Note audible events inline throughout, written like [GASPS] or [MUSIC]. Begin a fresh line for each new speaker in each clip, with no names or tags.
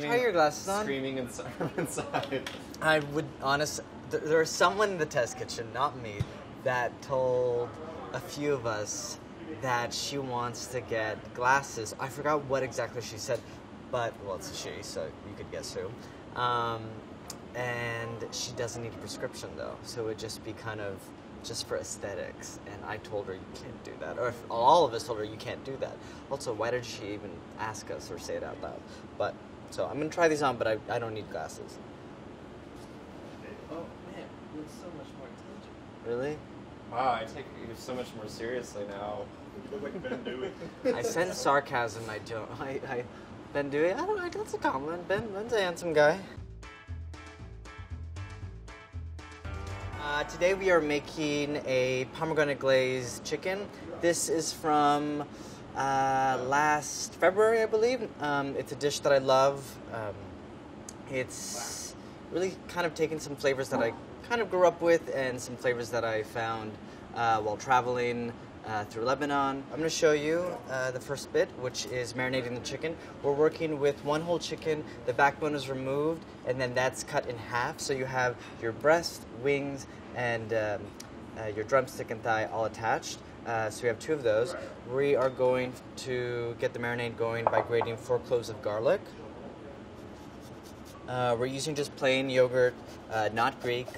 screaming.
try your glasses on?
Screaming inside. [LAUGHS] inside.
I would honestly. There, there was someone in the test kitchen, not me, that told a few of us that she wants to get glasses. I forgot what exactly she said, but well, it's a she, so you could guess who. Um, and she doesn't need a prescription though, so it would just be kind of just for aesthetics. And I told her you can't do that, or if all of us told her you can't do that. Also, why did she even ask us or say it out loud? But so I'm gonna try these on, but I, I don't need glasses.
Oh man, you look so much more intelligent.
Really?
Wow, I take you so much more seriously now.
like Ben Dewey. [LAUGHS]
I sense sarcasm. I don't. I, I Ben Dewey. I don't. know. That's a compliment. Ben. Ben's a handsome guy. Uh, today we are making a pomegranate glazed chicken. This is from uh, last February, I believe. Um, it's a dish that I love. Um, it's really kind of taken some flavors that I kind of grew up with and some flavors that I found uh, while traveling uh, through Lebanon. I'm going to show you uh, the first bit, which is marinating the chicken. We're working with one whole chicken, the backbone is removed, and then that's cut in half. So you have your breast, wings, and um, uh, your drumstick and thigh all attached. Uh, so we have two of those. We are going to get the marinade going by grating four cloves of garlic. Uh, we're using just plain yogurt, uh, not Greek,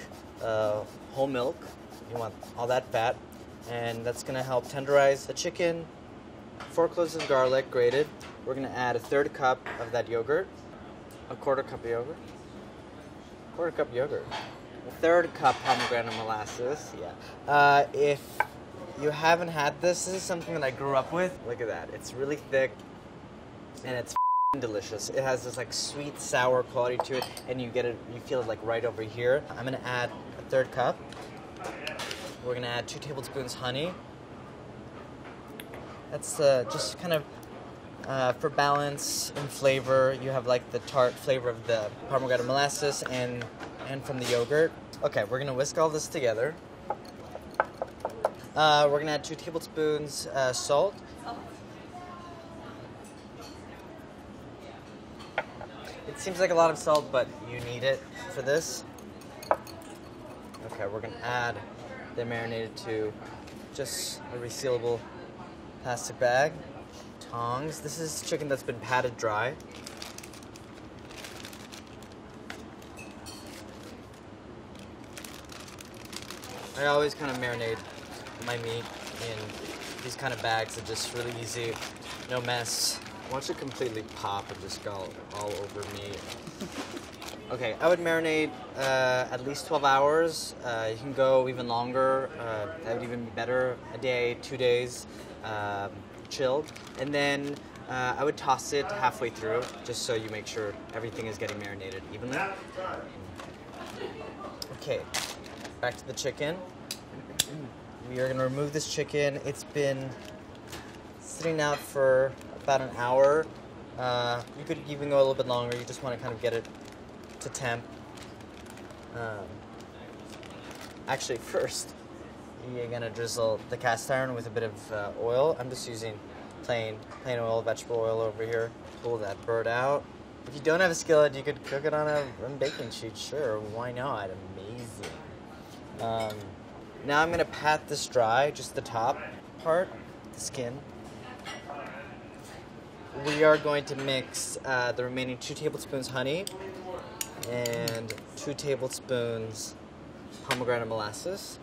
uh, whole milk. You want all that fat, and that's gonna help tenderize the chicken. Four cloves of garlic grated. We're gonna add a third cup of that yogurt, a quarter cup of yogurt, quarter cup yogurt, a third cup pomegranate molasses. Yeah. Uh, if you haven't had this, this is something that I grew up with. Look at that. It's really thick, and it's delicious. It has this like sweet sour quality to it, and you get it. You feel it like right over here. I'm gonna add a third cup. We're gonna add two tablespoons honey. That's uh, just kind of uh, for balance and flavor. You have like the tart flavor of the pomegranate molasses and and from the yogurt. Okay, we're gonna whisk all this together. Uh, we're gonna add two tablespoons uh, salt. It seems like a lot of salt, but you need it for this. Okay, we're gonna add the marinated to just a resealable plastic bag. Tongs. This is chicken that's been patted dry. I always kind of marinate my meat in these kind of bags. They're just really easy, no mess. Once it completely pop and just go all over me. [LAUGHS] Okay, I would marinate uh, at least 12 hours. Uh, you can go even longer. Uh, that would even be better. A day, two days, um, chilled. And then uh, I would toss it halfway through just so you make sure everything is getting marinated evenly. Okay, back to the chicken. [CLEARS THROAT] We are gonna remove this chicken. It's been sitting out for about an hour. Uh, you could even go a little bit longer. You just want to kind of get it to temp. Um, actually, [LAUGHS] first you're gonna drizzle the cast iron with a bit of uh, oil. I'm just using plain plain oil, vegetable oil over here. Pull that bird out. If you don't have a skillet, you could cook it on a baking sheet. Sure, why not? Amazing. Um, now I'm gonna pat this dry, just the top part, the skin. We are going to mix uh, the remaining two tablespoons honey and two tablespoons pomegranate molasses.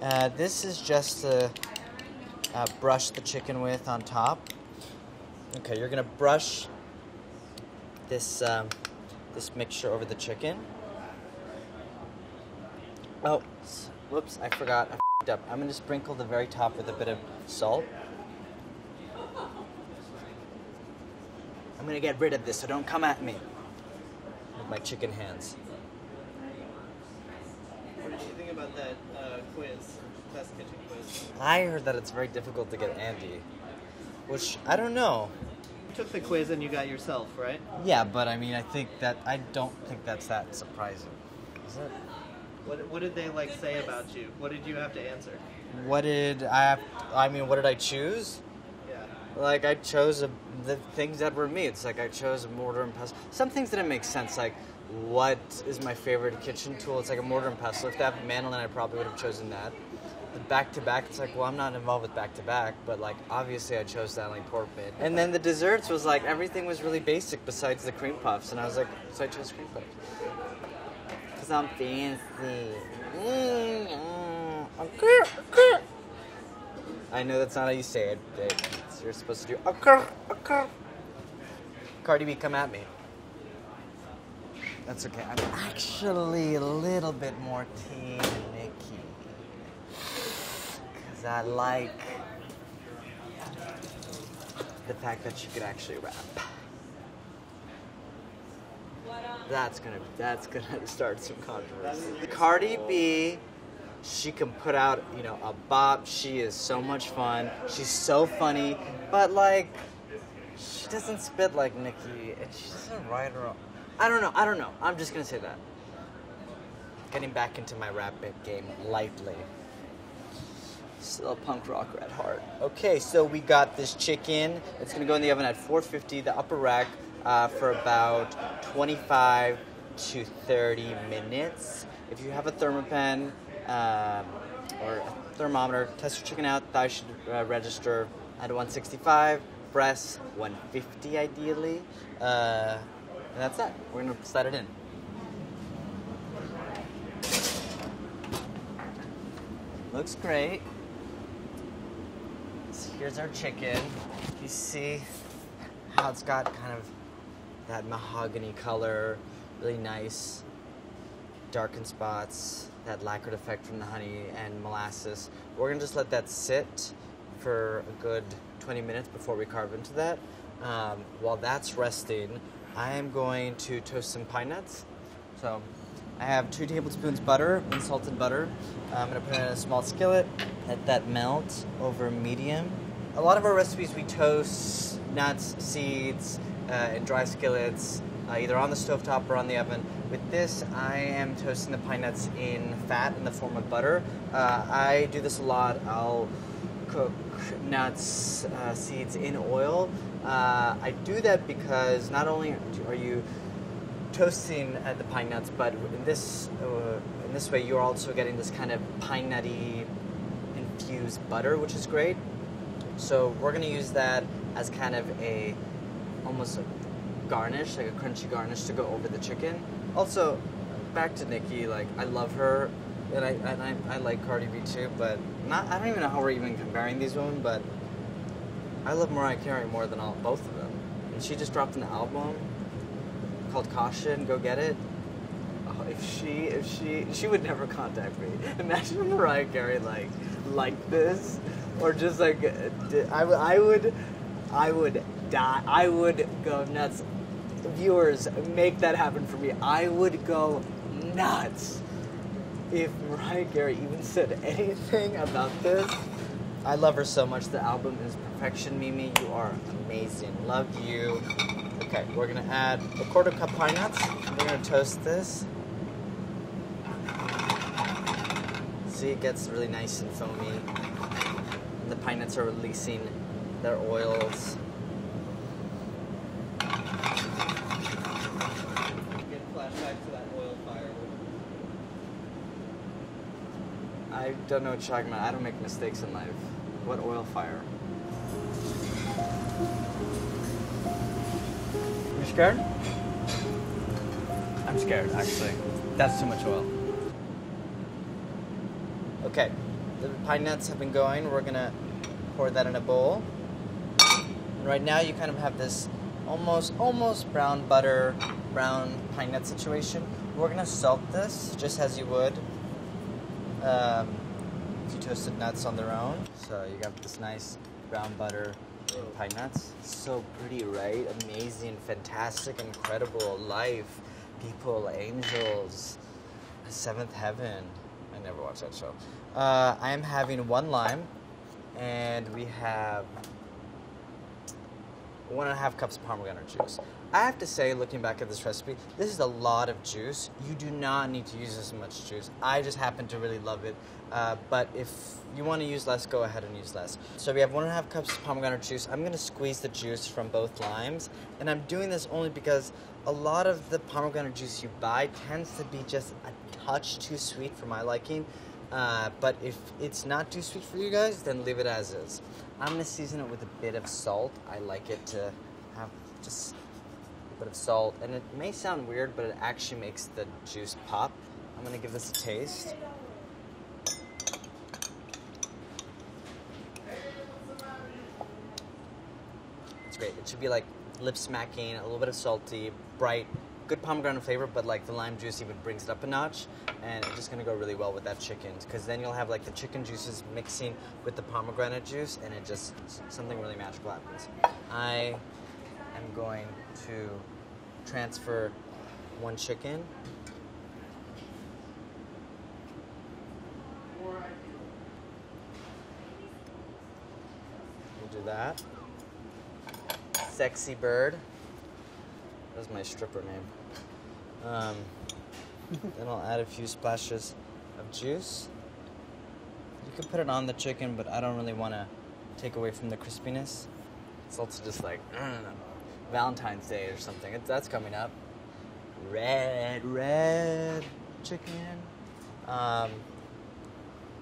Uh, this is just to uh, brush the chicken with on top. Okay, you're gonna brush this um, this mixture over the chicken. Oh, whoops! I forgot. I f***ed up. I'm gonna sprinkle the very top with a bit of salt. I'm gonna get rid of this, so don't come at me with my chicken hands.
What did you think about that uh, quiz, test kitchen quiz?
I heard that it's very difficult to get Andy, which I don't know.
You took the quiz and you got yourself, right?
Yeah, but I mean, I think that I don't think that's that surprising. Is it?
What, what did they like say about you? What did you have to answer?
What did I have? I mean, what did I choose?
Yeah.
like I chose a, the things that were me. It's like I chose a mortar and pestle. Some things didn't make sense. Like, what is my favorite kitchen tool? It's like a mortar and pestle. If they that mandolin, I probably would have chosen that. The back to back, it's like, well, I'm not involved with back to back, but like obviously I chose that like pork bit. And then the desserts was like everything was really basic besides the cream puffs, and I was like, so I chose cream puffs. I'm fancy. Mm, mm, okay. I know that's not how you say it. But you're supposed to do. Cardi B, come at me. That's okay. I'm actually a little bit more team Nicki. Because I like the fact that she could actually rap. That's gonna that's gonna [LAUGHS] start some controversy. Cardi B, she can put out you know a bop. She is so much fun. She's so funny, but like she doesn't spit like Nicki, and she doesn't write her. Own. I don't know. I don't know. I'm just gonna say that. Getting back into my rap game lightly. Still a punk rocker at heart. Okay, so we got this chicken. It's gonna go in the oven at 450, the upper rack, uh, for about 25 to 30 minutes. If you have a Thermapen um, or a thermometer, test your chicken out. Thigh should uh, register at 165. Breast 150 ideally. Uh, and that's it. We're gonna slide it in. Looks great. So here's our chicken. You see how it's got kind of that mahogany color, really nice darkened spots, that lacquered effect from the honey and molasses. We're gonna just let that sit for a good 20 minutes before we carve into that. Um, while that's resting, I am going to toast some pine nuts. So I have two tablespoons butter, unsalted butter. I'm gonna put it in a small skillet, let that melt over medium. A lot of our recipes we toast nuts, seeds, uh, in dry skillets, uh, either on the stovetop or on the oven. With this, I am toasting the pine nuts in fat in the form of butter. Uh, I do this a lot. I'll cook nuts, uh, seeds in oil. Uh, I do that because not only are you toasting uh, the pine nuts, but in this in this way you're also getting this kind of pine nutty infused butter, which is great. So we're gonna use that as kind of a almost a garnish, like a crunchy garnish to go over the chicken. Also, back to Nicki, like I love her, and I and I, I like Cardi B too, but not I don't even know how we're even comparing these women, but I love Mariah Carey more than all both of them. And she just dropped an album called Caution. Go get it. Oh, if she if she she would never contact me. [LAUGHS] Imagine Mariah Carey like like this, or just like I, I would I would die. I would go nuts. Viewers, make that happen for me. I would go nuts if Mariah Carey even said anything about this. I love her so much. The album is perfection, Mimi. You are amazing. Love you. Okay, we're gonna add a quarter cup pine nuts. We're gonna toast this. See, it gets really nice and foamy. The pine nuts are releasing their oils.
Get flashback to that oil fire.
I don't know what you're talking about. I don't make mistakes in life. What oil fire?
You scared? I'm scared, actually. That's too much oil.
Okay, the pine nuts have been going. We're gonna pour that in a bowl. And right now, you kind of have this almost, almost brown butter, brown pine nut situation. We're gonna salt this just as you would um, if you toasted nuts on their own. So you got this nice brown butter and pine nuts. So pretty, right? Amazing, fantastic, incredible life, people, angels, seventh heaven. I never watched that show. Uh, I am having one lime, and we have one and a half cups of pomegranate juice. I have to say, looking back at this recipe, this is a lot of juice. You do not need to use as much juice. I just happen to really love it. Uh, but if you want to use less, go ahead and use less. So we have one and a half cups of pomegranate juice. I'm going to squeeze the juice from both limes. And I'm doing this only because a lot of the pomegranate juice you buy tends to be just a touch too sweet for my liking. Uh, but if it's not too sweet for you guys, then leave it as is. I'm gonna season it with a bit of salt. I like it to have just a bit of salt, and it may sound weird, but it actually makes the juice pop. I'm gonna give this a taste. It's great. It should be like lip smacking, a little bit of salty, bright, good pomegranate flavor, but like the lime juice even brings it up a notch, and it's just gonna go really well with that chicken because then you'll have like the chicken juices mixing with the pomegranate juice, and it just something really magical happens. I am going to transfer one chicken. We'll do that. Sexy bird. That's my stripper name. Um, then I'll add a few splashes of juice. You can put it on the chicken, but I don't really want to take away from the crispiness. It's also just like I Valentine's Day or something. It, that's coming up. Red, red chicken. Um,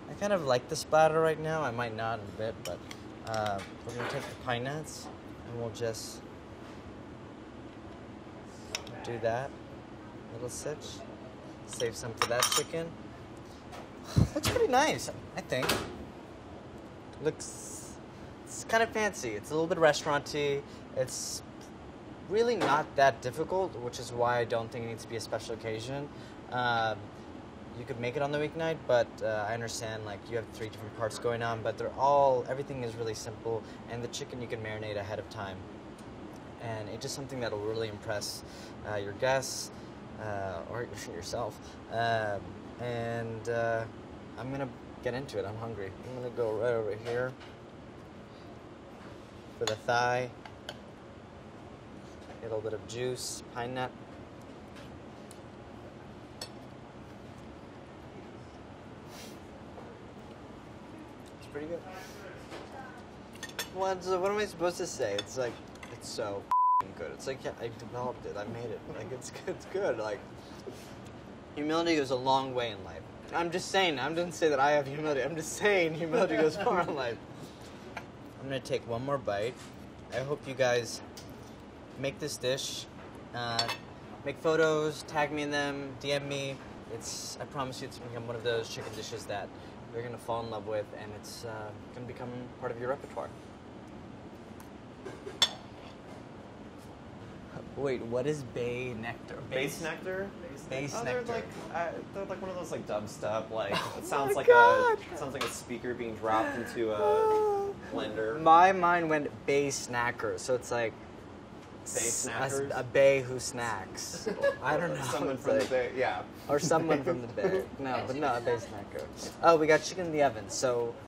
I kind of like the splatter right now. I might not in a bit, but uh, we're gonna take the pine nuts and we'll just do that little stitch. Save some for that chicken. [SIGHS] Looks pretty nice, I think. Looks it's kind of fancy. It's a little bit restauranty. It's really not that difficult, which is why I don't think it needs to be a special occasion. Um, you could make it on the weeknight, but uh, I understand like you have three different parts going on, but they're all everything is really simple, and the chicken you can marinate ahead of time, and it's just something that'll really impress uh, your guests uh, or [LAUGHS] yourself. Um, and uh, I'm gonna get into it. I'm hungry. I'm gonna go right over here for the thigh. A little bit of juice, pine nut. It's pretty good. What's, what am I supposed to say? It's like, it's so good. It's like, yeah, I developed it. I made it. Like, it's, [LAUGHS] it's good. Like, humility goes a long way in life. I'm just saying, I didn't say that I have humility. I'm just saying humility goes far in life. I'm gonna take one more bite. I hope you guys make this dish. Uh, make photos, tag me in them, DM me. It's I promise you, it's gonna become one of those chicken dishes that you're gonna fall in love with, and it's uh, gonna become part of your repertoire. Wait, what is bay nectar?
Bassnectar.
Bass
oh, they're
nectar.
like uh, they're like one of those like dubstep like it sounds like
God.
a sounds like a speaker being dropped into a [GASPS] blender.
My mind went bay snacker, so it's like a-
snackers?
A, bay who snacks. [LAUGHS] I don't know.
Someone from
like-
the bay, yeah.
Or someone from the bay. [LAUGHS] No, but no, a bay snacker. Oh, we got chicken in the oven. So